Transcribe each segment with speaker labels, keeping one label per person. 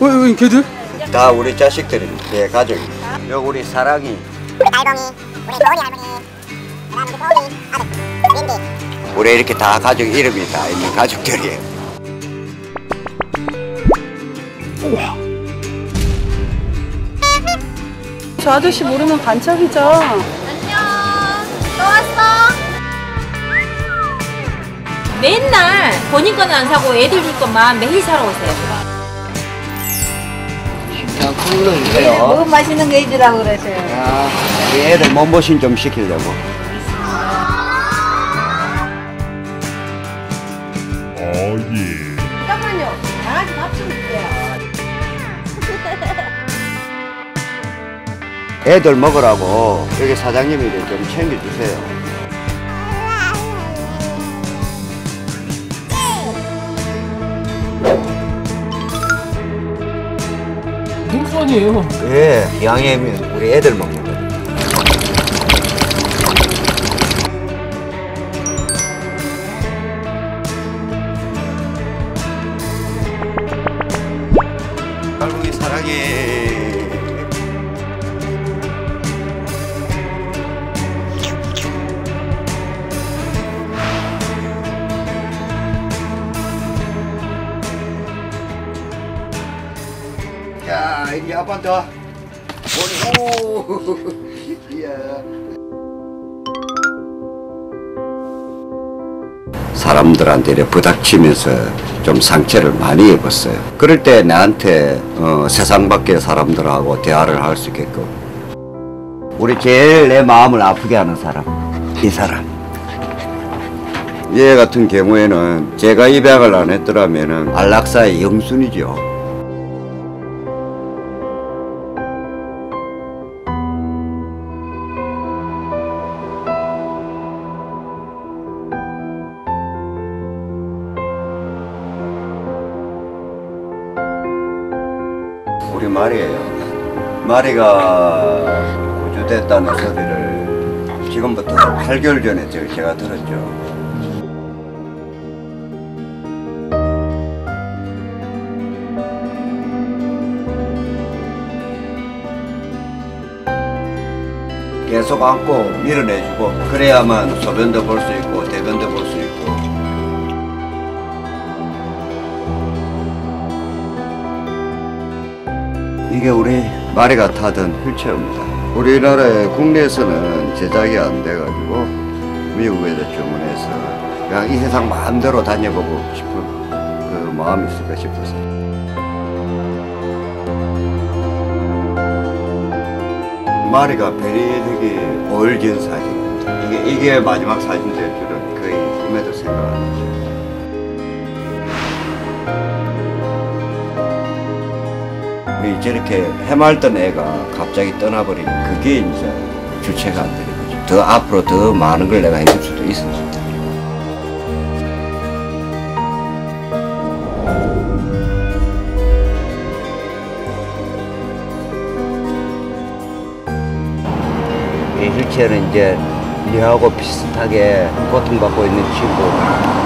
Speaker 1: 어, 어, 걔들?
Speaker 2: 다 우리 자식들입니다. 제 가족입니다. 요 우리 사랑이
Speaker 3: 우리 달봉이, 우리 도리 할머니, 그다음에 우리 도리 아들, 린디.
Speaker 2: 우리 이렇게 다 가족 이름이 다 있는 가족들이에요.
Speaker 4: 저 아저씨 모르면 반짝이죠.
Speaker 5: 안녕. 또 왔어? 맨날 본인 거는 안 사고 애들 줄 것만 매일 사러 오세요.
Speaker 2: 그냥 쿨러주세요.
Speaker 4: 뭐 맛있는 거 해주라고 그러세요.
Speaker 2: 아, 우리 애들 몸보신 좀 시키려고.
Speaker 4: 잠깐만요. 강아지 밥 좀 줄게요.
Speaker 2: 애들 먹으라고 여기 사장님이 좀 챙겨주세요.
Speaker 1: 눈선이에요.
Speaker 2: 예, 양해면 우리 애들 먹는 자, 이제 한 번 더. 오, 이야. 사람들한테 이렇게 부닥치면서 좀 상처를 많이 입었어요. 그럴 때 나한테 어, 세상 밖의 사람들하고 대화를 할 수 있게끔 우리 제일 내 마음을 아프게 하는 사람 이 사람 얘 같은 경우에는 제가 입양을 안 했더라면은 안락사의 영순이죠. 우리 말이에요. 마리가 구조됐다는 소리를 지금부터 8개월 전에 저- 제가 들었죠. 계속 안고 밀어내주고 그래야만 소변도 볼 수 있고 대변도 이게 우리 마리가 타던 휠체어입니다. 우리나라에 국내에서는 제작이 안 돼가지고 미국에서 주문해서 그냥 이 세상 마음대로 다녀보고 싶은 그 마음이 있을까 싶어서. 마리가 베리되게 오일진 사진입니다. 이게, 이게 마지막 사진 될 줄은 거의 꿈에도 생각 안 했죠. 우리 저렇게 해맑던 애가 갑자기 떠나버린 그게 이제 주체가 안 되는 거죠. 더 앞으로 더 많은 걸 내가 해줄 수도 있었죠. 이 휠체어는 이제 니하고 비슷하게 고통받고 있는 친구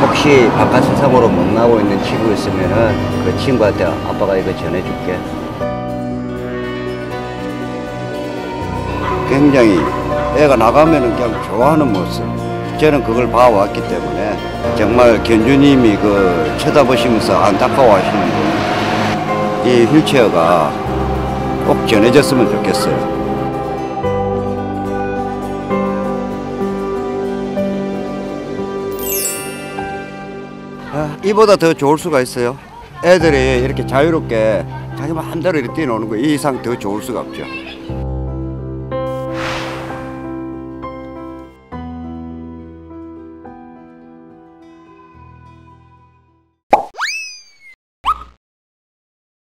Speaker 2: 혹시 바깥 세상으로 못 나오고 있는 친구 있으면은 그 친구한테 아빠가 이거 전해줄게 굉장히 애가 나가면은 그냥 좋아하는 모습 저는 그걸 봐왔기 때문에 정말 견주님이 그 쳐다보시면서 안타까워하시는 이 휠체어가 꼭 전해졌으면 좋겠어요. 아, 이보다 더 좋을 수가 있어요. 애들이 이렇게 자유롭게 자기 마음대로 이렇게 뛰어노는 거 이 이상 더 좋을 수가 없죠.